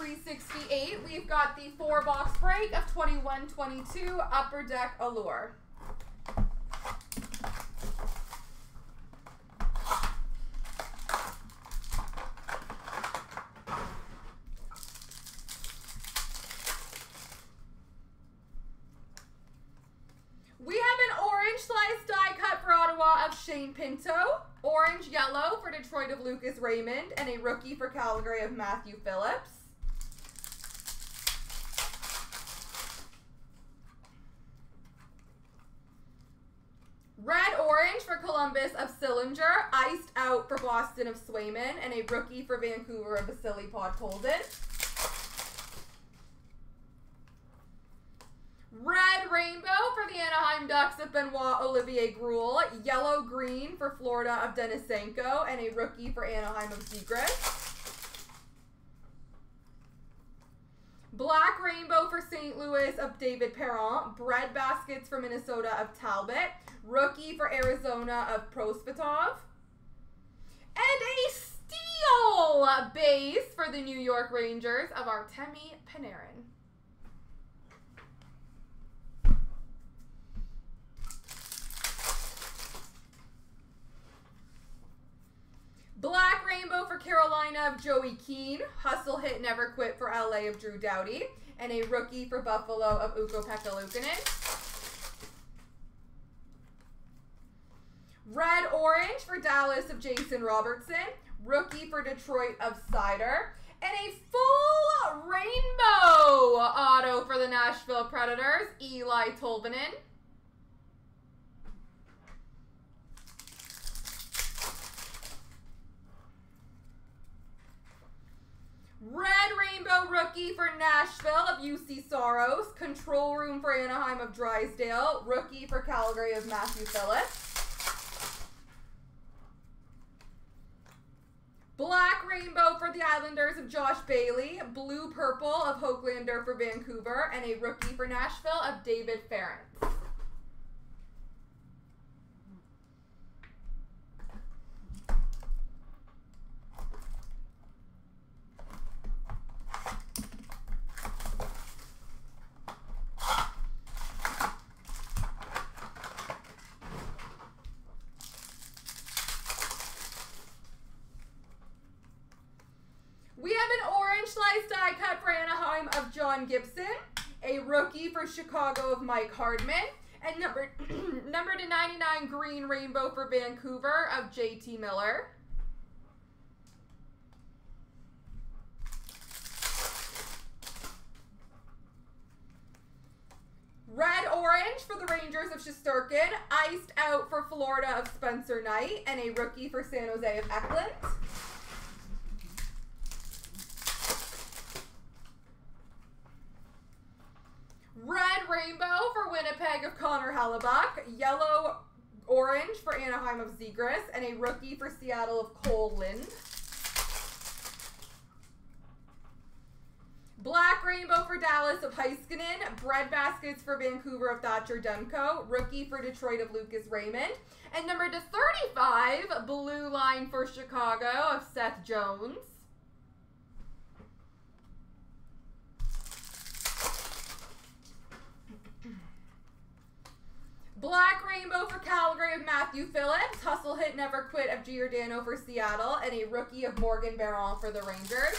368, we've got the four box break of 2122 Upper Deck Allure. We have an orange slice die cut for Ottawa of Shane Pinto, orange yellow for Detroit of Lucas Raymond, and a rookie for Calgary of Matthew Phillips. Red orange for Columbus of Sillinger, iced out for Boston of Swayman, and a rookie for Vancouver of Vasily Podkolzin. Red rainbow for the Anaheim Ducks of Benoit Olivier Groulx. Yellow green for Florida of Denisenko. And a rookie for Anaheim of Zegras. Black rainbow for St. Louis of David Perron. Bread baskets for Minnesota of Talbot. Rookie for Arizona of Prosvetov. And a steel base for the New York Rangers of Artemi Panarin. Black Rainbow for Carolina of Joey Keane. Hustle Hit Never Quit for LA of Drew Doughty. And a rookie for Buffalo of Ukko-Pekka Luukkonen. Red Orange for Dallas of Jason Robertson. Rookie for Detroit of Seider. And a full rainbow auto for the Nashville Predators, Eli Tolvanen. Red Rainbow Rookie for Nashville of Juuse Saros. Control Room for Anaheim of Drysdale. Rookie for Calgary of Matthew Phillips. Black Rainbow for the Islanders of Josh Bailey. Blue Purple of Hoglander for Vancouver. And a rookie for Nashville of David Farrance. We have an orange slice die cut for Of John Gibson, a rookie for Chicago of Mike Hardman, and number number to 99 green rainbow for Vancouver of JT Miller. Red orange for the Rangers of Shesterkin, iced out for Florida of Spencer Knight, and a rookie for San Jose of Eklund. Red Winnipeg of Connor Hellebuyck. Yellow orange for Anaheim of Zegras. And a rookie for Seattle of Kole Lind. Black rainbow for Dallas of Heiskanen. Bread baskets for Vancouver of Thatcher Demko. Rookie for Detroit of Lucas Raymond. And number to 35, blue line for Chicago of Seth Jones. Black Rainbow for Calgary of Matthew Phillips. Hustle Hit Never Quit of Giordano for Seattle. And a rookie of Morgan Barron for the Rangers.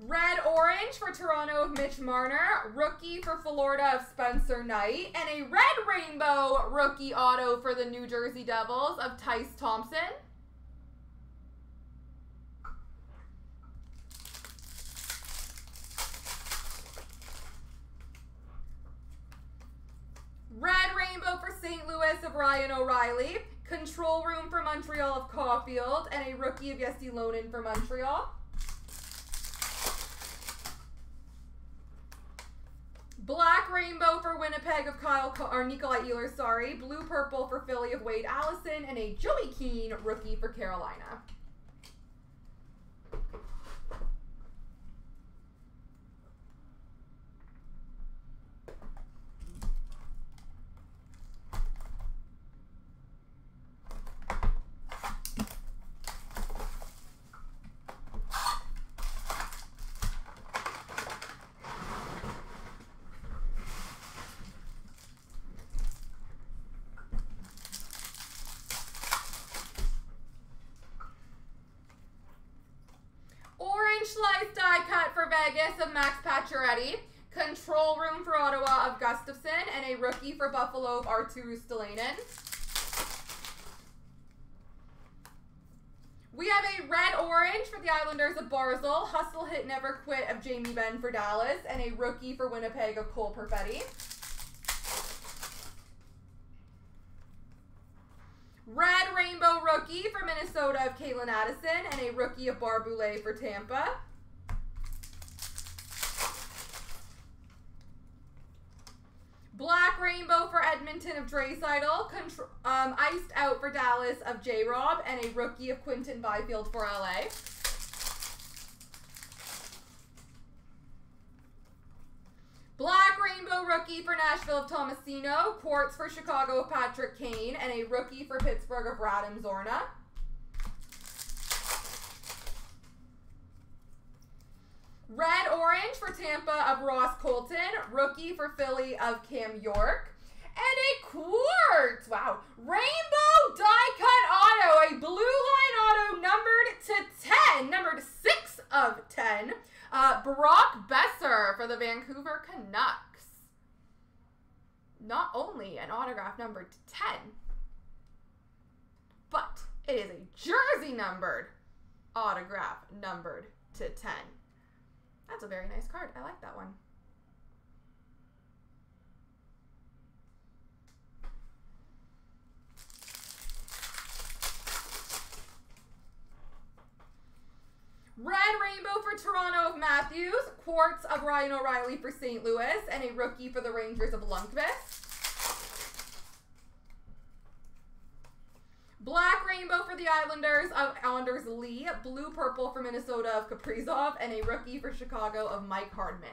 Red Orange for Toronto of Mitch Marner. Rookie for Florida of Spencer Knight. And a Red Rainbow rookie auto for the New Jersey Devils of Tyce Thompson. Red Rainbow for St. Louis of Ryan O'Reilly. Control Room for Montreal of Caulfield. And a rookie of Jesse Ylonen for Montreal. Black Rainbow for Winnipeg of Kyle or Nikolai Ehlers, sorry. Blue Purple for Philly of Wade Allison. And a Joey Keane rookie for Carolina. Vegas of Max Pacioretty. Control Room for Ottawa of Gustavsson. And a rookie for Buffalo of Arttu Ruotsalainen. We have a red-orange for the Islanders of Barzal. Hustle Hit Never Quit of Jamie Benn for Dallas. And a rookie for Winnipeg of Cole Perfetti. Red Rainbow Rookie for Minnesota of Calen Addison. And a rookie of Barre-Boulet for Tampa. Black Rainbow for Edmonton of Draisaitl. Contr- um, iced out for Dallas of J-Rob. And a rookie of Quinton Byfield for LA. Black Rainbow rookie for Nashville of Tomasino. Quartz for Chicago of Patrick Kane. And a rookie for Pittsburgh of Radim Zohorna. Red Orange for Tampa of Ross Colton. Rookie for Philly of Cam York. And a quartz. Wow. Rainbow die cut auto. A blue line auto numbered to 10. Numbered 6 of 10. Uh, Brock Boeser for the Vancouver Canucks. Not only an autograph numbered to 10, but it is a jersey numbered autograph numbered to 10. That's a very nice card. I like that one. Red Rainbow for Toronto of Matthews, Quartz of Ryan O'Reilly for St. Louis, and a rookie for the Rangers of Lundkvist. Black Rainbow for the Islanders of Anders Lee, Blue Purple for Minnesota of Kaprizov, and a rookie for Chicago of Mike Hardman.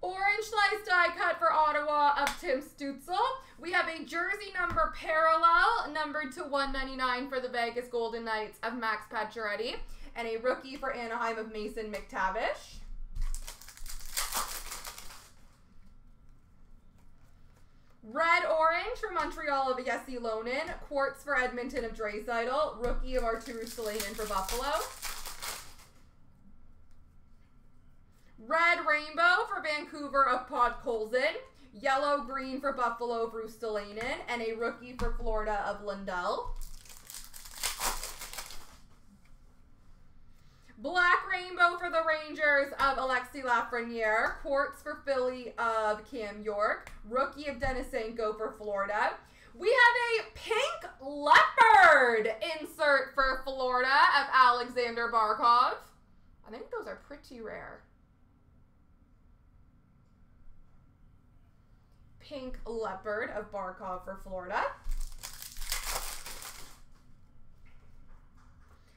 Orange slice die cut for Ottawa of Tim Stützle. We have a jersey number parallel, numbered to 199 for the Vegas Golden Knights of Max Pacioretty. And a rookie for Anaheim of Mason McTavish. Red Orange for Montreal of Jesse Ylonen. Quartz for Edmonton of Draisaitl. Rookie of Arttu Ruotsalainen for Buffalo. Red Rainbow for Vancouver of Pod Podkolzin. Yellow Green for Buffalo of Ruotsalainen. And a rookie for Florida of Lundell. Black Rainbow for the Rangers of Alexis Lafreniere. Quartz for Philly of Cam York. Rookie of Denisenko for Florida. We have a pink leopard insert for Florida of Alexander Barkov. I think those are pretty rare. Pink leopard of Barkov for Florida.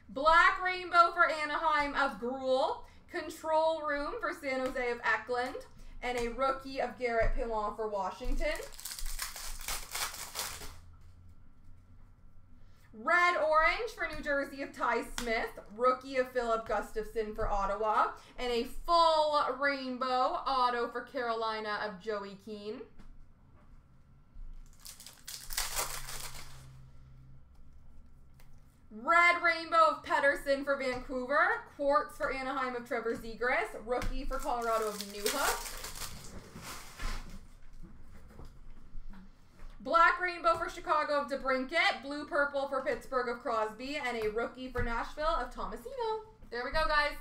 Black Rainbow for Anaheim of Groulx. Control Room for San Jose of Eklund. And a rookie of Garrett Pilon for Washington. Red Orange for New Jersey of Ty Smith. Rookie of Filip Gustavsson for Ottawa. And a full rainbow auto for Carolina of Joey Keane. Red Rainbow of Pettersson for Vancouver. Quartz for Anaheim of Trevor Zegras. Rookie for Colorado of Newhook. Black Rainbow for Chicago of DeBrincat. Blue Purple for Pittsburgh of Crosby. And a rookie for Nashville of Tomasino. There we go, guys.